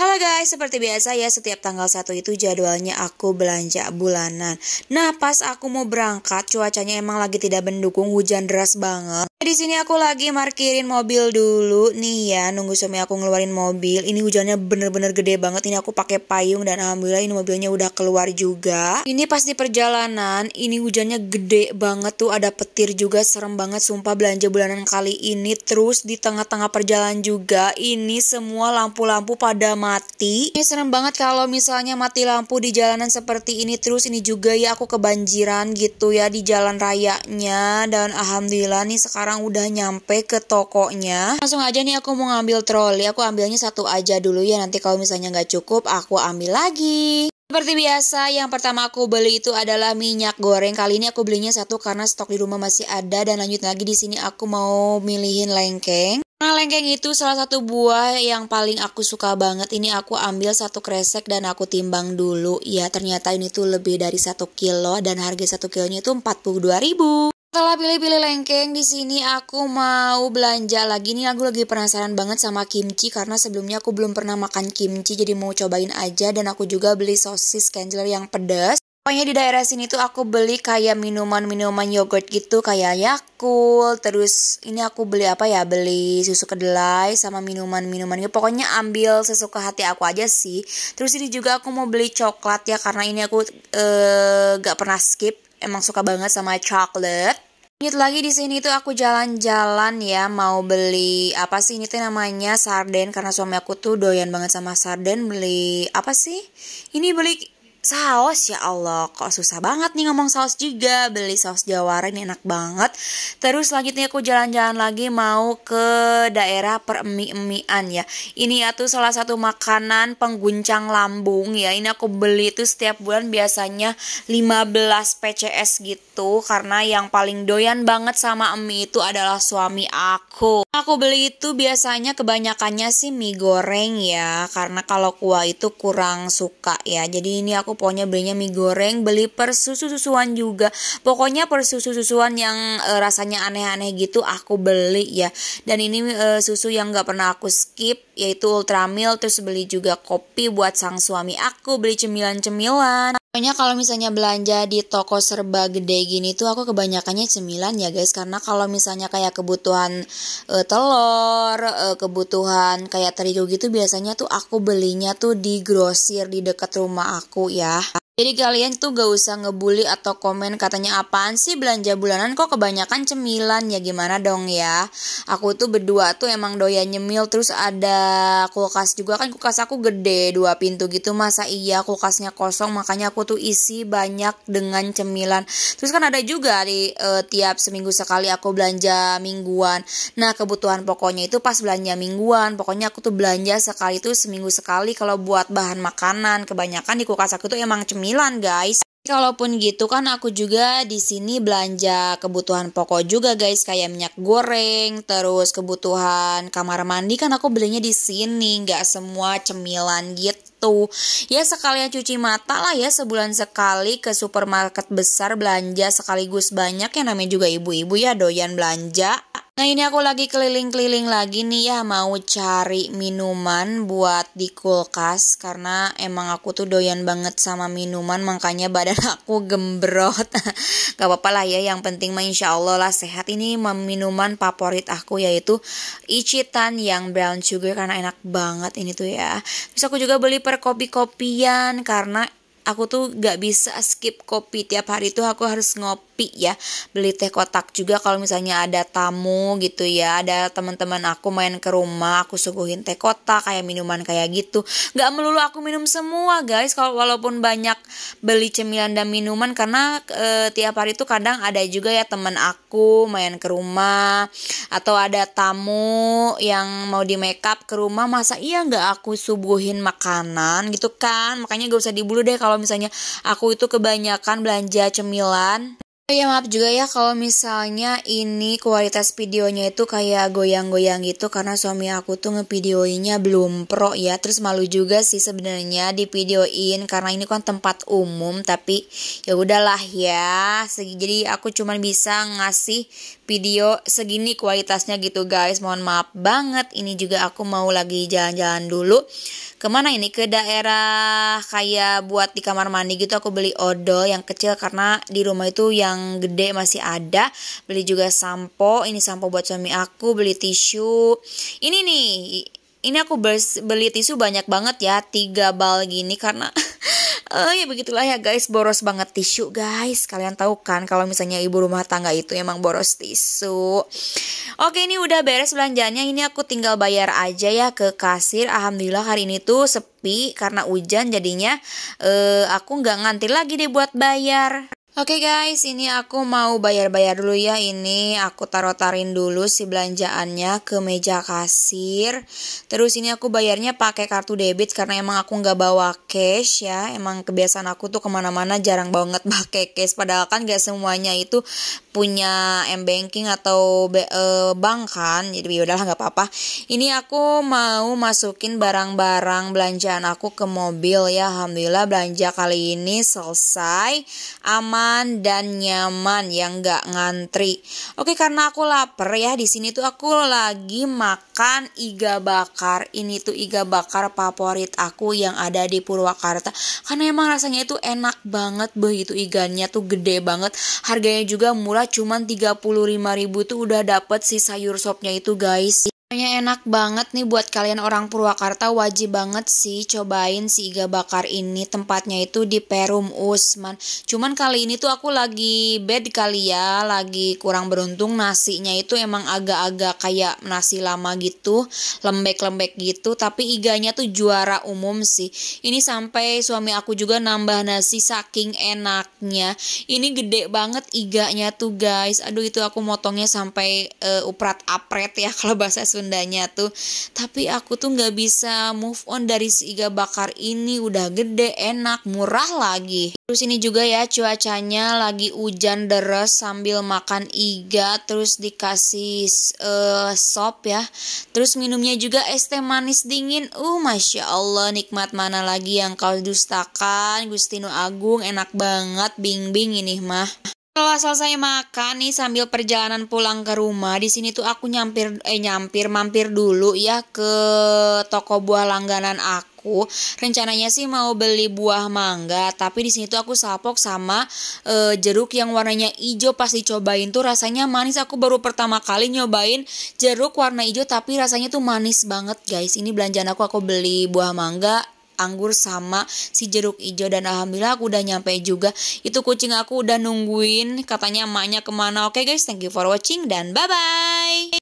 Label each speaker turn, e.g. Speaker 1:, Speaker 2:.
Speaker 1: Hey, Guys, seperti biasa ya setiap tanggal 1 itu jadwalnya aku belanja bulanan. Nah, pas aku mau berangkat, cuacanya emang lagi tidak mendukung, hujan deras banget. Di sini aku lagi markirin mobil dulu nih ya, nunggu suami aku ngeluarin mobil. Ini hujannya bener-bener gede banget. Ini aku pakai payung dan alhamdulillah ini mobilnya udah keluar juga. Ini pas di perjalanan, ini hujannya gede banget tuh, ada petir juga, serem banget sumpah belanja bulanan kali ini. Terus di tengah-tengah perjalanan juga, ini semua lampu-lampu pada mati. Ini serem banget kalau misalnya mati lampu di jalanan seperti ini. Terus ini juga ya aku kebanjiran gitu ya di jalan rayanya. Dan alhamdulillah nih sekarang udah nyampe ke tokonya. Langsung aja nih aku mau ngambil troli. Aku ambilnya satu aja dulu ya. Nanti kalau misalnya nggak cukup, aku ambil lagi. Seperti biasa, yang pertama aku beli itu adalah minyak goreng. Kali ini aku belinya satu karena stok di rumah masih ada dan lanjut lagi di sini aku mau milihin lengkeng. Nah, lengkeng itu salah satu buah yang paling aku suka banget. Ini aku ambil satu kresek dan aku timbang dulu. Ya, ternyata ini tuh lebih dari satu kilo dan harga satu kilonya itu 42 ribu. Setelah pilih-pilih lengkeng di sini aku mau belanja lagi nih aku lagi penasaran banget sama kimchi karena sebelumnya aku belum pernah makan kimchi jadi mau cobain aja dan aku juga beli sosis kenjeler yang pedas. Pokoknya di daerah sini tuh aku beli kayak minuman-minuman yogurt gitu kayak Yakult, terus ini aku beli apa ya? Beli susu kedelai sama minuman-minuman gitu. Pokoknya ambil sesuka hati aku aja sih. Terus ini juga aku mau beli coklat ya karena ini aku eh, gak pernah skip emang suka banget sama coklat. Lanjut lagi di sini tuh aku jalan-jalan ya mau beli apa sih ini tuh namanya sarden karena suami aku tuh doyan banget sama sarden beli apa sih? Ini beli saus? Ya Allah kok susah banget nih ngomong saus juga. Beli saus jawara ini enak banget. Terus selanjutnya aku jalan-jalan lagi mau ke daerah peremi-emian ya. Ini ya tuh salah satu makanan pengguncang lambung ya. Ini aku beli itu setiap bulan biasanya 15 PCS gitu. Karena yang paling doyan banget sama emi itu adalah suami aku. Aku beli itu biasanya kebanyakannya sih mie goreng ya. Karena kalau kuah itu kurang suka ya. Jadi ini aku aku pokoknya belinya mie goreng beli per susu-susuan juga. Pokoknya per susu-susuan yang e, rasanya aneh-aneh gitu aku beli ya. Dan ini e, susu yang gak pernah aku skip yaitu ultramil terus beli juga kopi buat sang suami aku beli cemilan-cemilan Pokoknya kalau misalnya belanja di toko serba gede gini tuh aku kebanyakannya cemilan ya guys karena kalau misalnya kayak kebutuhan e, telur, e, kebutuhan kayak terigu gitu biasanya tuh aku belinya tuh di grosir di dekat rumah aku ya. Jadi kalian tuh gak usah ngebully atau komen katanya apaan sih belanja bulanan kok kebanyakan cemilan. Ya gimana dong ya. Aku tuh berdua tuh emang doyan nyemil terus ada kulkas juga. Kan kulkas aku gede dua pintu gitu. Masa iya kulkasnya kosong? Makanya aku tuh isi banyak dengan cemilan. Terus kan ada juga di e, tiap seminggu sekali aku belanja mingguan. Nah kebutuhan pokoknya itu pas belanja mingguan. Pokoknya aku tuh belanja sekali tuh seminggu sekali. Kalau buat bahan makanan kebanyakan di kulkas aku tuh emang cemilan cemilan guys. Kalaupun gitu kan aku juga di sini belanja kebutuhan pokok juga guys kayak minyak goreng, terus kebutuhan kamar mandi kan aku belinya di sini, nggak semua cemilan gitu. Ya sekalian cuci mata lah ya sebulan sekali ke supermarket besar belanja sekaligus banyak ya namanya juga ibu-ibu ya doyan belanja. Nah ini aku lagi keliling-keliling lagi nih ya mau cari minuman buat di kulkas karena emang aku tuh doyan banget sama minuman makanya badan aku gembrot. Gak apa-apa lah ya yang penting mah insya Allah lah sehat. Ini minuman favorit aku yaitu Ichitan yang brown sugar karena enak banget ini tuh ya. Terus aku juga beli per kopi-kopian karena aku tuh gak bisa skip kopi tiap hari tuh aku harus ngopi kopi ya beli teh kotak juga kalau misalnya ada tamu gitu ya ada teman-teman aku main ke rumah aku suguhin teh kotak kayak minuman kayak gitu. Nggak melulu aku minum semua guys. Kalau walaupun banyak beli cemilan dan minuman karena e, tiap hari itu kadang ada juga ya teman aku main ke rumah atau ada tamu yang mau di makeup ke rumah masa iya nggak aku subuhin makanan gitu kan? Makanya gak usah dibulu deh kalau misalnya aku itu kebanyakan belanja cemilan Ya maaf juga ya kalau misalnya ini kualitas videonya itu kayak goyang-goyang gitu karena suami aku tuh ngevideoinnya belum pro ya. Terus malu juga sih sebenarnya di videoin karena ini kan tempat umum tapi ya udahlah ya. Jadi aku cuma bisa ngasih video segini kualitasnya gitu guys. Mohon maaf banget. Ini juga aku mau lagi jalan-jalan dulu. Ke mana ini? Ke daerah kayak buat di kamar mandi gitu aku beli odol yang kecil karena di rumah itu yang gede masih ada. Beli juga sampo. Ini sampo buat suami aku. Beli tisu. Ini nih ini aku beli tisu banyak banget ya tiga bal gini karena uh, ya begitulah ya guys. Boros banget tisu guys. Kalian tahu kan kalau misalnya ibu rumah tangga itu emang boros tisu. Oke ini udah beres belanjanya. Ini aku tinggal bayar aja ya ke kasir. Alhamdulillah hari ini tuh sepi karena hujan. Jadinya uh, aku nggak nganti lagi deh buat bayar Oke okay guys, ini aku mau bayar-bayar dulu ya. Ini aku taruh-tarin dulu si belanjaannya ke meja kasir. Terus ini aku bayarnya pakai kartu debit karena emang aku nggak bawa cash ya. Emang kebiasaan aku tuh ke mana-mana jarang banget pakai cash. Padahal kan gak semuanya itu punya m banking atau e, bank kan. Jadi yaudahlah nggak apa-apa. Ini aku mau masukin barang-barang belanjaan aku ke mobil ya. Alhamdulillah belanja kali ini selesai. Aman aman dan nyaman yang nggak ngantri. Oke karena aku lapar ya di sini tuh aku lagi makan iga bakar. Ini tuh iga bakar favorit aku yang ada di Purwakarta. Karena emang rasanya itu enak banget begitu iganya tuh gede banget. Harganya juga murah cuman 35.000 tuh udah dapet si sayur sopnya itu guys. Pokoknya enak banget nih buat kalian orang Purwakarta wajib banget sih cobain si iga bakar ini tempatnya itu di Perum Usman. Cuman kali ini tuh aku lagi bad kali ya lagi kurang beruntung nasinya itu emang agak-agak kayak nasi lama gitu lembek-lembek gitu tapi iganya tuh juara umum sih. Ini sampai suami aku juga nambah nasi saking enaknya. Ini gede banget iganya tuh guys. Aduh itu aku motongnya sampai uh, uprat apret ya kalau bahasa Sundanya tuh. Tapi aku tuh nggak bisa move on dari si iga bakar ini. Udah gede enak murah lagi. Terus ini juga ya cuacanya lagi hujan deras sambil makan iga terus dikasih uh, sop ya. Terus minumnya juga es teh manis dingin. Uh masya Allah nikmat mana lagi yang kau dustakan? Gustino Agung enak banget bing bing ini mah setelah selesai makan nih sambil perjalanan pulang ke rumah, di sini tuh aku nyampir eh nyampir mampir dulu ya ke toko buah langganan aku. Rencananya sih mau beli buah mangga, tapi di sini tuh aku salpok sama e, jeruk yang warnanya hijau pas dicobain tuh rasanya manis. Aku baru pertama kali nyobain jeruk warna hijau tapi rasanya tuh manis banget, guys. Ini belanjaan aku aku beli buah mangga anggur sama si jeruk hijau. Dan alhamdulillah aku udah nyampe juga. Itu kucing aku udah nungguin. Katanya emaknya ke mana. Oke okay guys. Thank you for watching dan bye bye